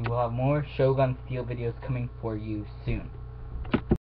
We will have more Shogun Steel videos coming for you soon.